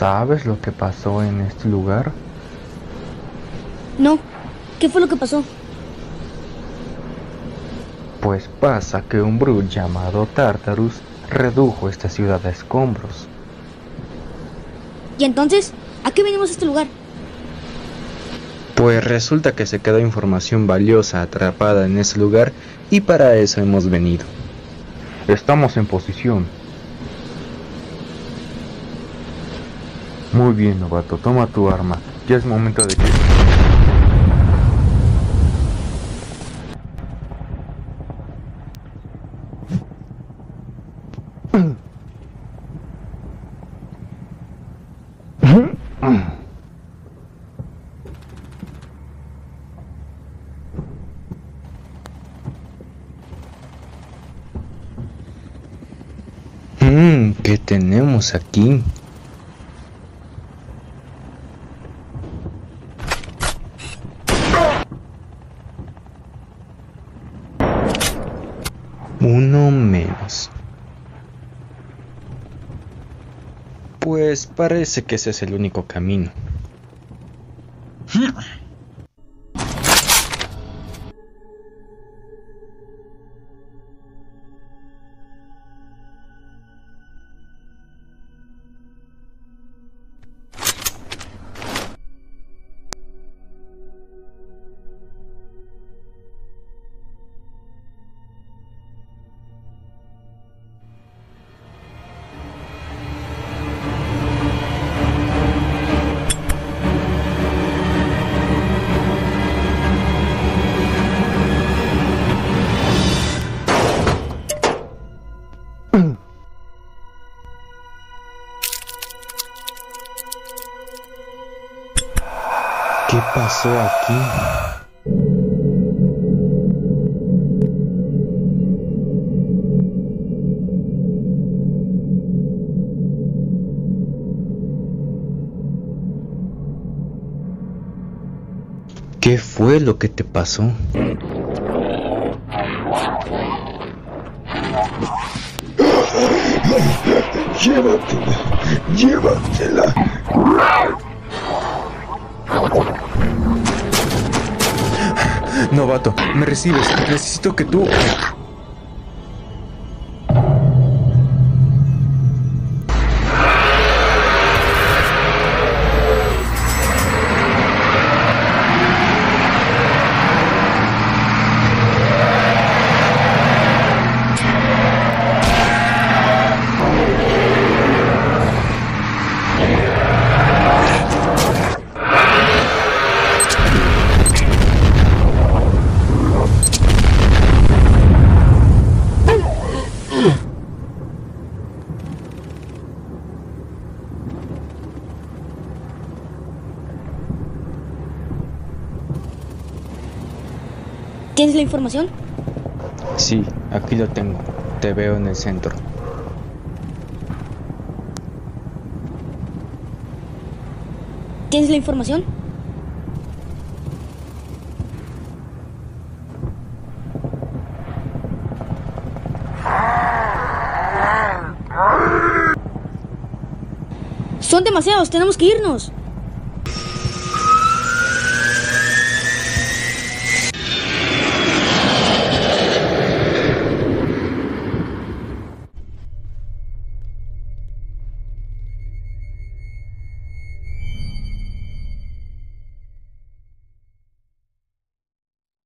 ¿Sabes lo que pasó en este lugar? No. ¿Qué fue lo que pasó? Pues pasa que un Brut llamado Tartarus redujo esta ciudad a escombros. ¿Y entonces? ¿A qué venimos a este lugar? Pues resulta que se quedó información valiosa atrapada en ese lugar y para eso hemos venido. Estamos en posición. Muy bien, novato, toma tu arma. Ya es momento de que... Mm, ¿Qué tenemos aquí? Uno menos. Pues parece que ese es el único camino. ¿Qué pasó aquí? ¿Qué fue lo que te pasó? Llévatela, llévatela. Novato, me recibes. Necesito que tú... ¿Tienes la información? Sí, aquí lo tengo. Te veo en el centro. ¿Tienes la información? Son demasiados, tenemos que irnos.